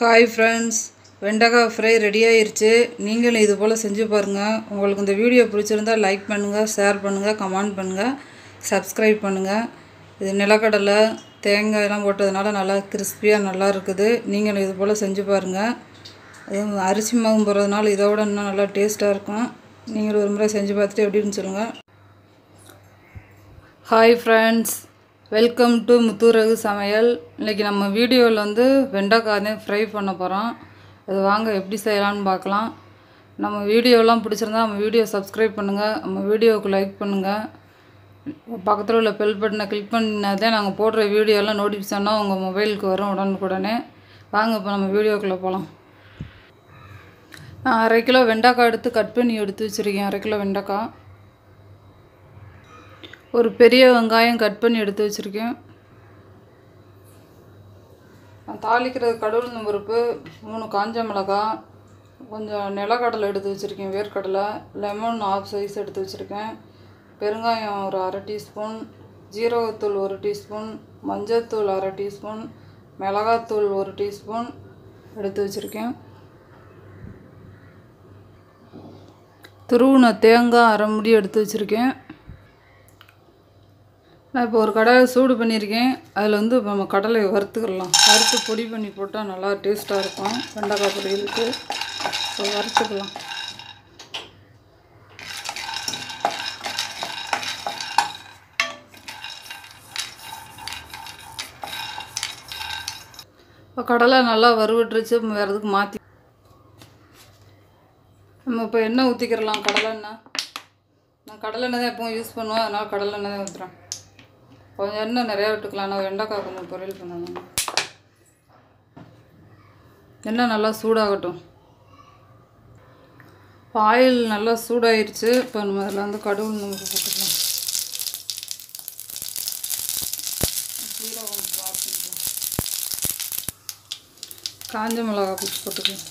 Hi friends வெண்டைக்காய் fry ready ஆயிடுச்சு நீங்களும் இது போல் செஞ்சு பாருங்கள் உங்களுக்கு இந்த வீடியோ பிடிச்சிருந்தா லைக் பண்ணுங்கள் ஷேர் பண்ணுங்கள் கமெண்ட் பண்ணுங்கள் சப்ஸ்கிரைப் பண்ணுங்கள் இது நிலக்கடலை தேங்காயெல்லாம் போட்டதுனால நல்லா கிறிஸ்பியாக நல்லா இருக்குது. நீங்களும் இது போல் செஞ்சு பாருங்கள் அதுவும் அரிசி மாவு போடுறதுனால இதோட இன்னும் நல்லா டேஸ்ட்டாக இருக்கும். நீங்களும் ஒரு முறை செஞ்சு பார்த்துட்டு எப்படின்னு சொல்லுங்கள் hi friends welcome to Muthuragu சமையல் இன்றைக்கி நம்ம வீடியோவில் வந்து வெண்டைக்காய் ஃப்ரை பண்ண போகிறோம் அது வாங்க எப்படி செய்யலாம்னு பார்க்கலாம். நம்ம வீடியோலாம் பிடிச்சிருந்தா நம்ம வீடியோ சப்ஸ்கிரைப் பண்ணுங்கள் நம்ம வீடியோவுக்கு லைக் பண்ணுங்கள் பக்கத்தில் உள்ள பெல் பட்டனை கிளிக் பண்ணாதே நாங்கள் போடுற வீடியோலாம் நோட்டிஃபிகேஷனாக உங்கள் மொபைலுக்கு வரும் உடனுக்குடனே. வாங்க இப்போ நம்ம வீடியோக்குள்ளே போகலாம் நான் அரை கிலோ வெண்டைக்காய் எடுத்து கட் பண்ணி எடுத்து வச்சுருக்கேன். அரை கிலோ வெண்டைக்காய். ஒரு பெரிய வெங்காயம் கட் பண்ணி எடுத்து வச்சுருக்கேன். நான் தாளிக்கிறது கடவுள் பருப்பு மூணு காஞ்ச மிளகாய் கொஞ்சம் நிலக்கடலை எடுத்து வச்சுருக்கேன் வேர்க்கடலை லெமன் ஆஃப் சைஸ் எடுத்து வச்சுருக்கேன். பெருங்காயம் ஒரு அரை டீஸ்பூன் ஜீரகத்தூள் ஒரு டீஸ்பூன் மஞ்சத்தூள் அரை டீஸ்பூன் மிளகாத்தூள் ஒரு டீஸ்பூன் எடுத்து வச்சுருக்கேன். துருவின தேங்காய் அரை முடி எடுத்து வச்சுருக்கேன். நான் இப்போ ஒரு கடலை சூடு பண்ணியிருக்கேன். அதில் வந்து இப்போ நம்ம கடலை வறுத்துக்கிடலாம் வறுத்து பொடி பண்ணி போட்டால் நல்லா டேஸ்ட்டாக இருக்கும். வெண்டைக்காய் பொரியலுக்கு வறுத்துக்கலாம். இப்போ கடலை நல்லா வறுவிட்டுருச்சு. வேறு எதுக்கு மாற்றி நம்ம இப்போ எண்ணெய் ஊற்றிக்கிறலாம் கடலை எண்ணெய். நான் கடலெண்ணெய் தான் எப்பவும் யூஸ் பண்ணுவோம் அதனால் கடலை எண்ணெய் தான் ஊற்றுறேன் கொஞ்சம் எண்ணெய் நிறையா விட்டுக்கலாம். நான் வெண்டைக்காய் கொஞ்சம் பொரியல் பண்ணணும். எண்ணெய் நல்லா சூடாகட்டும். இப்போ ஆயில் நல்லா சூடாயிருச்சு. இப்போ நம்ம அதில் வந்து கடுகு நமக்கு போட்டுக்கலாம். காஞ்ச மிளகா பிடிச்சி போட்டுக்கலாம்.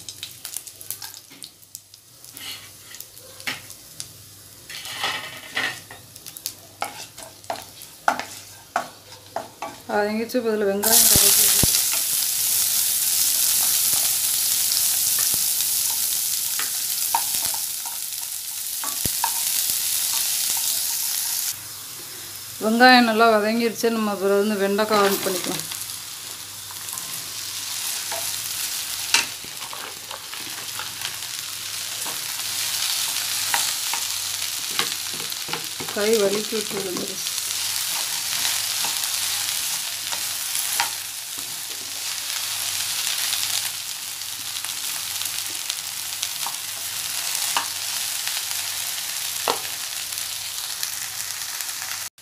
அது எங்கேச்சும் இப்போ இதில் வெங்காயம் கரைச்சி வெங்காயம் நல்லா வதங்கிருச்சு நம்ம அப்புறம் வந்து வெண்டைக்காய் ஆன் பண்ணிக்கலாம். கை வலிக்கு விட்டு விழுந்துருச்சு.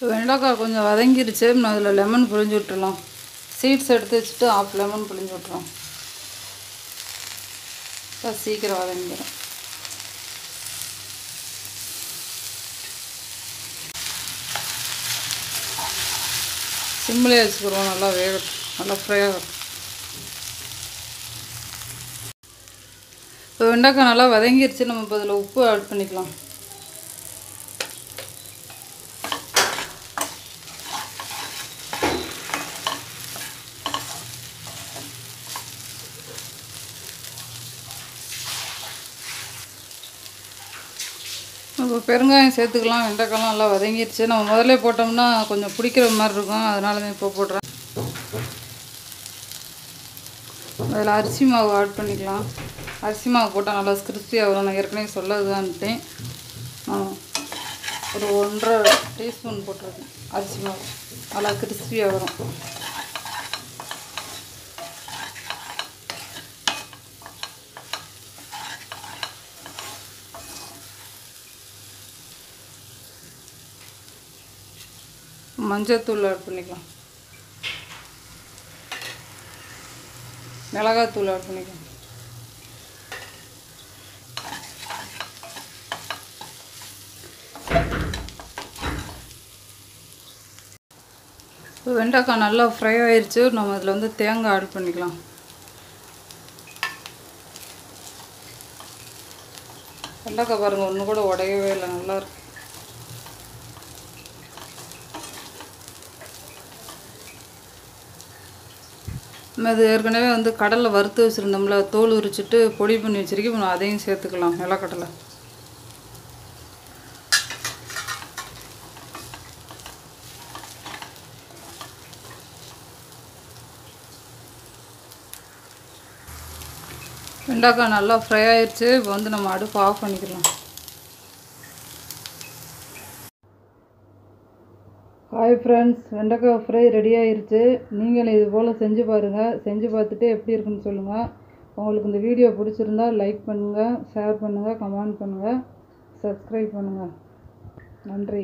வெண்டைக்காய் கொஞ்சம் வதங்கிருச்சு. நான் அதில் லெமன் புழிஞ்சு விட்டுலாம் சீட்ஸ் எடுத்து வச்சுட்டு ஆஃப் லெமன் புழிஞ்சு விட்டுறோம். சீக்கிரம் வதங்கிடும் சிம்மிலே வச்சுக்கிறோம். நல்லா வேகட்டும். நல்லா ஃப்ரை ஆகட்டும். இப்போ வெண்டைக்காய் நல்லா வதங்கிருச்சு. நம்ம இப்போ அதில் உப்பு ஆட் பண்ணிக்கலாம். நம்ம பெருங்காயம் சேர்த்துக்கலாம் வெண்டைக்காய்லாம் நல்லா வதங்கிடுச்சு நம்ம முதல்ல போட்டோம்னா கொஞ்சம் பிடிக்கிற மாதிரி இருக்கும். அதனால தான் இப்போ போடுறேன். அதில் அரிசி மாவு ஆட் பண்ணிக்கலாம். அரிசி மாவு போட்டால் நல்லா கிறிஸ்பியாக வரும் நான் ஏற்கனவே சொல்லதுதான்ட்டேன். ஒரு ஒன்றரை டீஸ்பூன் போட்டிருக்கேன் அரிசி மாவு. நல்லா கிறிஸ்பியாக வரும். மஞ்சத்தூள் ஆட் பண்ணிக்கலாம். மிளகாத்தூள் ஆட் பண்ணிக்கலாம். இப்போ வெண்டைக்காய் நல்லா ஃப்ரை ஆயிடுச்சு நம்ம அதில் வந்து தேங்காய் ஆட் பண்ணிக்கலாம். வெண்டைக்காய் பாருங்கள் ஒன்று கூட உடையவே இல்லை. நல்லாயிருக்கு நம்ம இது ஏற்கனவே வந்து கடலை வறுத்து வச்சுருந்தோம்ல தோல் உரிச்சிட்டு பொடி பண்ணி வச்சிருக்கோம் அதையும் சேர்த்துக்கலாம். நிலக்கடலை. வெண்டைக்காய் நல்லா ஃப்ரை ஆயிடுச்சு இப்போ வந்து நம்ம அடுப்பு ஆஃப் பண்ணிக்கலாம். ஹாய் ஃப்ரெண்ட்ஸ் வெண்டைக்காய் ஃப்ரை ரெடி ஆயிடுச்சு நீங்களும் இது போல் செஞ்சு பாருங்கள் செஞ்சு பார்த்துட்டு எப்படி இருக்குன்னு சொல்லுங்கள் உங்களுக்கு இந்த வீடியோ பிடிச்சிருந்தா லைக் பண்ணுங்கள் ஷேர் பண்ணுங்கள் கமெண்ட் பண்ணுங்கள் சப்ஸ்கிரைப் பண்ணுங்கள் நன்றி.